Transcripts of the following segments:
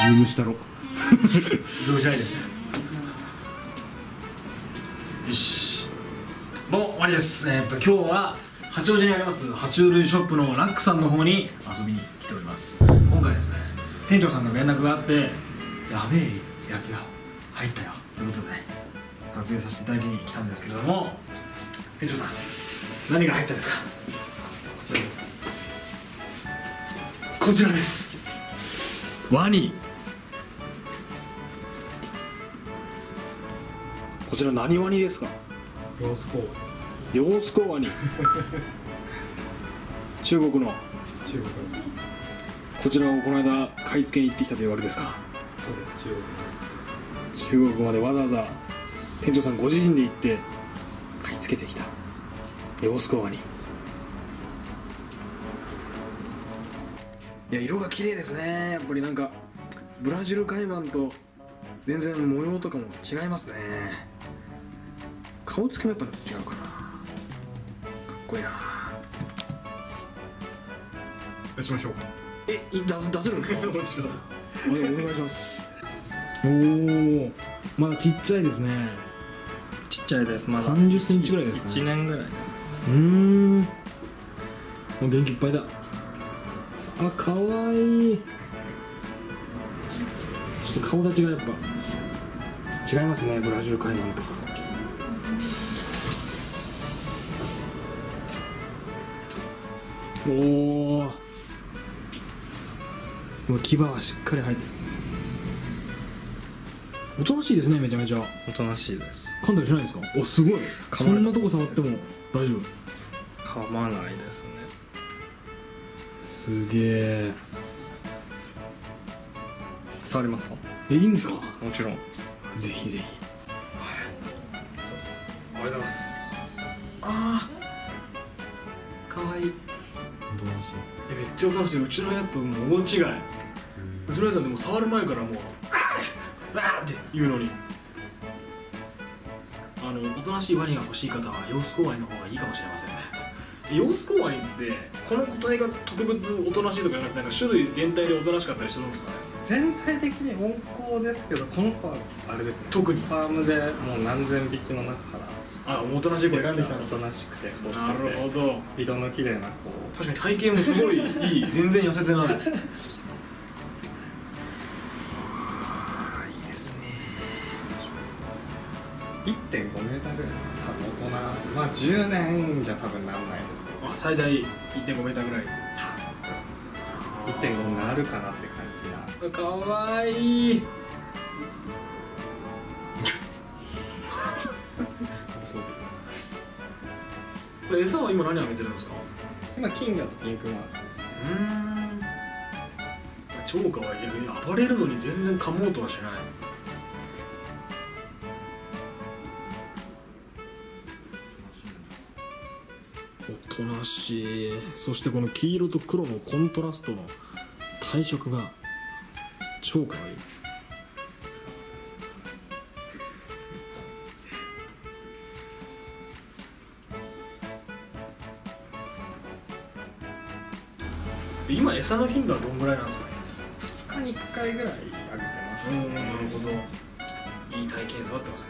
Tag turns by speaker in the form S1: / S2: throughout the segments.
S1: ズームしたろ。
S2: どうしないで。よし。どうも終わりです。えーっと今日は八王子にあります爬虫類ショップのラックさんの方に遊びに来ております。今回ですね店長さんから連絡があってやべえやつが入ったよ。ということで撮影させていただきに来たんですけれども店長さん何が入ったんですか？こちらです。こちらです。ワニちら何ワニですか？
S1: ロースコー
S2: ヨースコワニ。中国の。
S1: 中国。
S2: こちらをこの間買い付けに行ってきたというわけですか？
S1: そうです中国。
S2: 中国までわざわざ店長さんご自身で行って買い付けてきた。ヨースコワニ。いや色が綺麗ですね。やっぱりなんかブラジルカイマンと全然模様とかも違いますね顔つきもやっぱ違うかな。かっこいいな。
S1: 出しましょう。か
S2: えい出せ出せるんですか？
S1: もちろん。
S2: おお願いします。おおまだちっちゃいですね。
S3: ちっちゃいですまだ。
S2: 30センチぐらいですかね。
S3: 1年ぐらいです
S2: うーん。もう元気いっぱいだ。あかわいい。ちょっと顔立ちがやっぱ違いますねブラジルカイマンとかおお牙はしっかり入ってる。おとなしいですねめちゃめちゃ。
S3: おとなしいです。
S2: 噛んだりしないですか？おすごい。そんなとこ触っても大丈夫。
S3: 噛まないですね。
S2: すげえ。
S3: 触りますか？
S2: えいいんですか？
S3: もちろん。
S2: ぜひぜひ。おはようござい。ますああかわいい
S1: おとなしい
S2: えめっちゃおとなしい。うちのやつともう大違い。うちのやつはでも触る前からもう「あーわーって言うのに。あのおとなしいワニが欲しい方はヨースコワニの方がいいかもしれませんね。ヨースコワニってこの個体が特別おとなしいとかじゃなくてなんか種類全体でおとなしかったりするんですかね？
S3: 全体的に温厚ですけどこの子はあれですね。
S2: 特に。
S3: ファームでもう何千匹の中から
S2: あおとなしい子選んできたん
S3: おとなしくて太ってて。
S2: なるほど。
S3: 色の綺麗な子。
S2: 確かに体型もすごいいい。全然痩せてない。あーいいですね。
S3: 1.5メーターぐらいですか多分大人。まあ10年じゃ多分なんないですけ
S2: 最大1 5メーターぐらい。
S3: 1.5になるかなって感じな
S2: かわいい
S3: そう
S2: これ餌は今何あげてるんですか？
S3: 今金魚とピンクマウスですね。
S2: うん。超かわい。い暴れるのに全然噛もうとはしない。おとなしい。そしてこの黄色と黒のコントラストの体色が超かわいい今餌の頻度はどんぐらいなんですかね
S3: ？2日に1回ぐらいあげてます
S2: うんなるほどいい体験触ってますね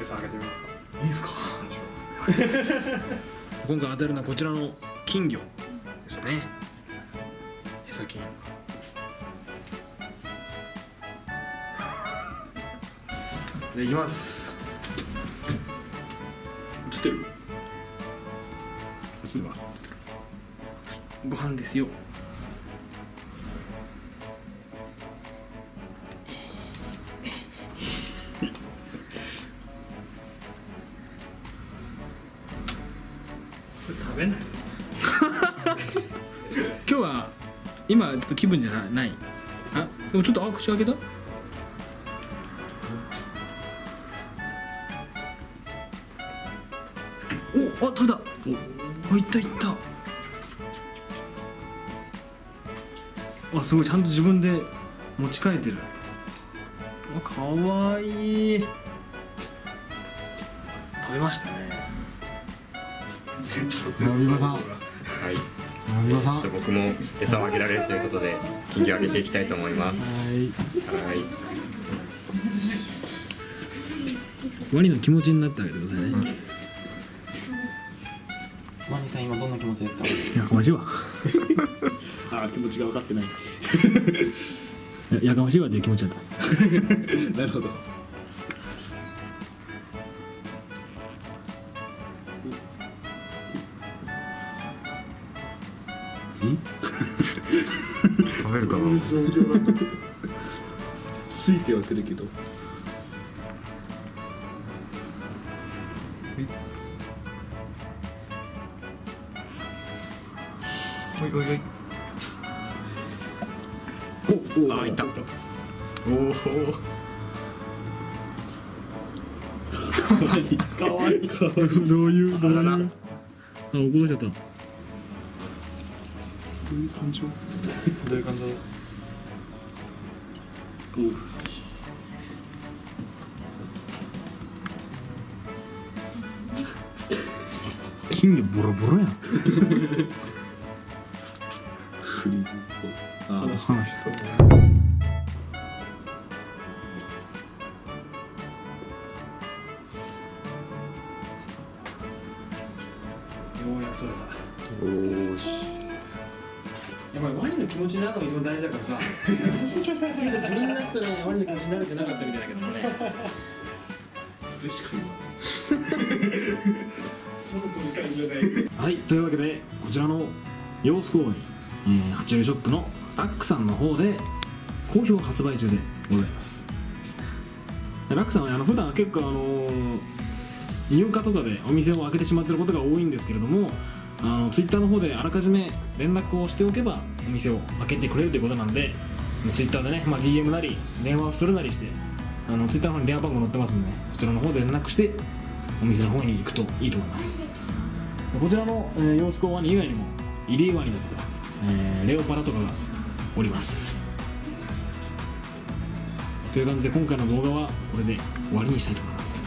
S3: 餌あげてみますか？
S2: いいですか？今回当てるのはこちらの金魚ですね。餌金。じゃあいきます。映ってる？ご飯ですよ。
S3: 食べない？
S2: 今日は今ちょっと気分じゃない？ないあでもちょっとあ口開けた？おあ食べた。お。いったいったあすごい。ちゃんと自分で持ち替えてる。あかわいい。食べましたね。
S1: ナビバさん。
S3: はい。
S2: 野さん。
S3: えっと僕も餌をあげられるということで金魚をあげていきたいと思います。
S2: はい。
S3: はい。
S2: ワニの気持ちになってあげてくださいね、
S4: マミさん今どんな気持ちですか？
S2: やかましいわ
S4: ああ気持ちが分かってない。
S2: ややかましいわっていう気持ちだった。
S4: なるほど。
S3: 食べるかな。
S4: ついてはくるけど
S3: おいおいおいあいた。おお
S4: かわいい。かわいい
S2: どういうどういう？
S3: あ
S2: 怒らしちゃった。
S4: どういう感情？どういう感情？
S2: 金魚ボロボロやん
S4: フリーズあ
S2: 話しようやく取れた
S3: おーし
S2: やっぱりワニの気持ちになるのが一番大事だからさ。みんなしたらワニの気持ちになれてなかったみたいだけどもね。
S4: それしか言わないその子しか言えない
S2: はいというわけでこちらの様子公園、えー、爬虫類ショップのラックさんの方で好評発売中でございます。ラックさんはあの普段結構あのー入荷とかでお店を開けてしまっていることが多いんですけれどもあのツイッターの方であらかじめ連絡をしておけばお店を開けてくれるということなんでツイッターでね、まあ、DM なり電話をするなりしてあのツイッターの方に電話番号載ってますんでねそちらの方で連絡してお店の方に行くといいと思います。こちらの、えー、ヨースコワニ以外にもイリエワニだとか、えーレオパラとかがおりますという感じで今回の動画はこれで終わりにしたいと思います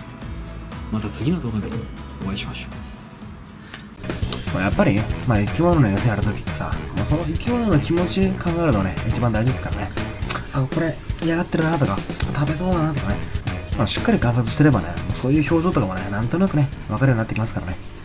S2: また次の動画でお会いしましょう
S5: やっぱり、まあ、生き物の餌やるときってさ、まあ、その生き物の気持ち考えるのね、一番大事ですからね。あ、これ嫌がってるなとか、食べそうだなとかね、まあ、しっかり観察してればね、そういう表情とかもね、なんとなくね、分かるようになってきますからね。